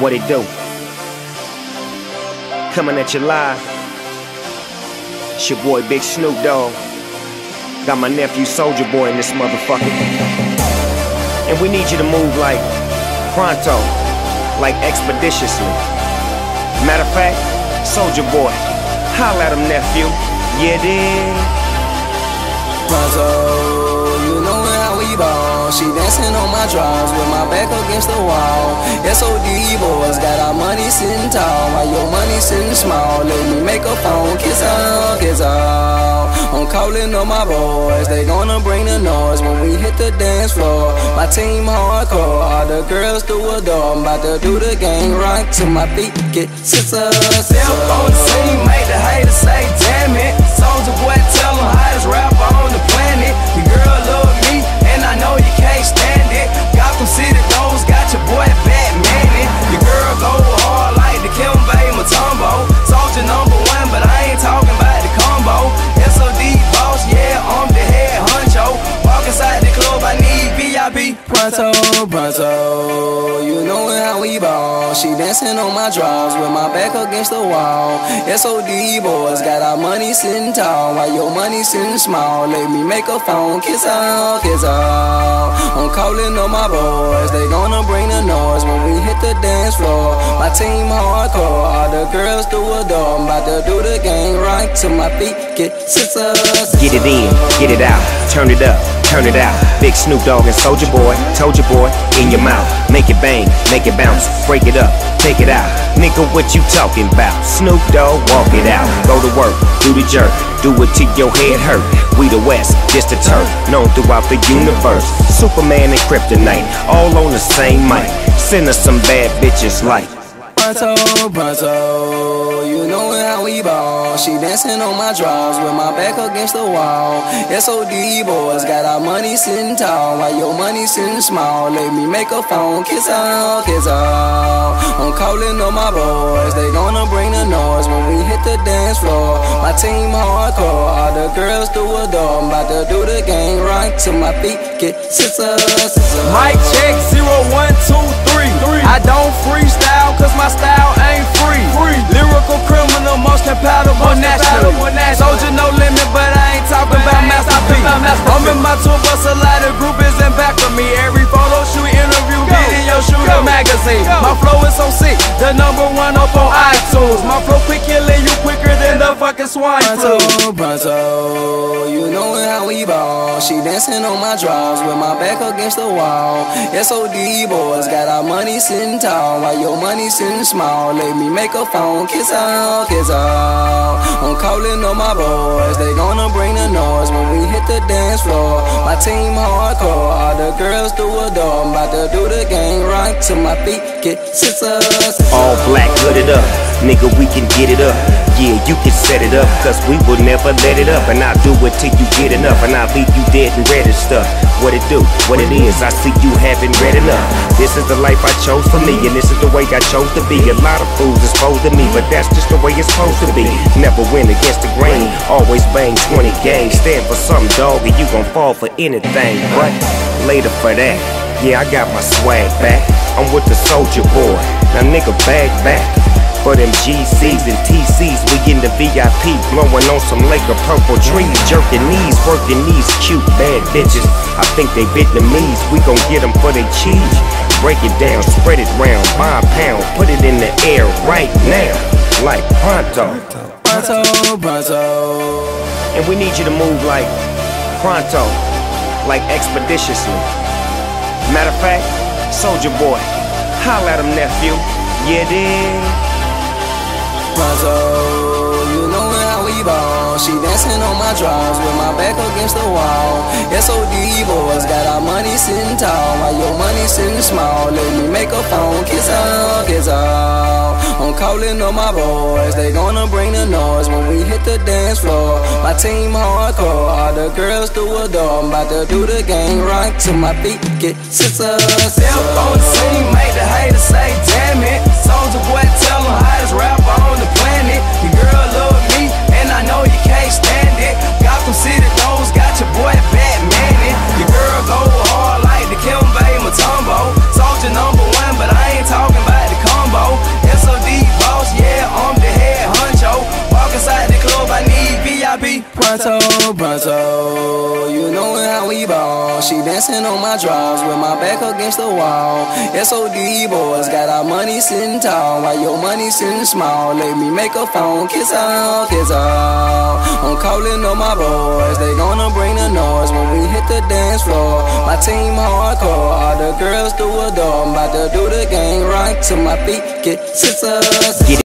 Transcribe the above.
What it do? Coming at you live. It's your boy Big Snoop Dogg. Got my nephew Soulja Boy in this motherfucker. And we need you to move like pronto, like expeditiously. Matter of fact, Soulja Boy, holla at him, nephew. Yeah, dig. Pronto, She dancing on my drawers with my back against the wall. SOD boys got our money sitting tall, while your money sitting small. Let me make a phone, kiss her, kiss her. I'm calling on my boys, they gonna bring the noise when we hit the dance floor. My team hardcore, all the girls do adore. I'm about to do the gang right to my feet, get scissors. On the scene, make the haters say, damn Pronto, pronto, you know how we ball. She dancing on my drawers with my back against the wall. SOD boys got our money sitting tall, while your money sitting small. Let me make a phone, kiss her, kiss her. I'm calling on my boys, they gonna bring the noise when we hit the dance floor. My team hardcore, all the girls do adore. I'm about to do the gang right to my feet, get scissors. Get it in, get it out, turn it up, turn it out. Big Snoop Dogg and Soulja Boy, told your boy, in your mouth. Make it bang, make it bounce, break it up, take it out. Nigga, what you talking about? Snoop Dogg, walk it out. Go to work, do the jerk, do it till your head hurt. We the West, just a turf, known throughout the universe. Superman and Kryptonite, all on the same mic. Send us some bad bitches like. Pronto, pronto, you know She dancing on my drawers with my back against the wall. SOD boys got our money sitting tall, while your money sitting small. Let me make a phone, kiss her, kiss her. I'm calling on my boys, they gonna bring the noise when we hit the dance floor. My team hardcore, all the girls do adore. I'm about to do the gang right to my feet, get scissors. Mic check, zero, one, two, three. I don't freestyle, cause my style ain't free. Lyrical criminal, most compatible national. Soldier no limit, but I ain't talking about Master P. I'm in my tour bus, a lot of group is in back of me. Every photo shoot, interview, video shoot, a magazine. My flow is so sick, the number one up on iTunes. My flow quick, quicker than fucking swine flu. Pronto, pronto, you know how we ball. She dancing on my drawers with my back against the wall. SOD boys got our money sitting tall, while your money sitting small. Let me make a phone, kiss her, kiss her. I'm calling on my boys, they gonna bring the noise when we hit the dance floor. My team hardcore, all the girls do adore. I'm about to do the gang right till my feet, get scissors. All black hooded up, nigga, we can get it up. Yeah, you can set it up, cause we will never let it up. And I'll do it till you get enough, and I'll leave you dead and red and stuff. What it do, what it is, I see you haven't read enough. This is the life I chose for me, and this is the way I chose to be. A lot of fools is exposed to me, but that's just the way it's supposed to be. Never win against the grain, always bang 20 games. Stand for something, dog, and you gon' fall for anything. But later for that. Yeah, I got my swag back. I'm with the Soulja Boy. Now nigga bag back. For them GCs and TCs, we in the VIP, blowing on some Laker purple trees, jerking knees, working these cute bad bitches. I think they Vietnamese, we gon' get them for they cheese. Break it down, spread it round, buy a pound, put it in the air right now, like pronto. Pronto, pronto. And we need you to move like pronto, like expeditiously. Matter of fact, Soulja Boy, holla at him, nephew. Yeah, dig. Pronto, you know how we ball. She dancing on my drawers with my back against the wall. SOD boys got our money sitting tall, while your money sitting small. Let me make a phone, kiss her, kiss her. I'm calling on my boys, they gonna bring the noise when we hit the dance floor. My team hardcore, all the girls do adore. I'm about to do the gang right to my feet, get scissors. Step on scene, make the haters say, damn it. Soulja Boy, tell them hottest rapper on Pronto, pronto, you know how we ball. She dancing on my drawers with my back against the wall. SOD boys got our money sitting tall while your money sitting small. Let me make a phone, kiss her, kiss her. I'm calling on my boys, they gonna bring the noise when we hit the dance floor. My team hardcore, all the girls do adore. I'm about to do the game right to my feet, get scissors.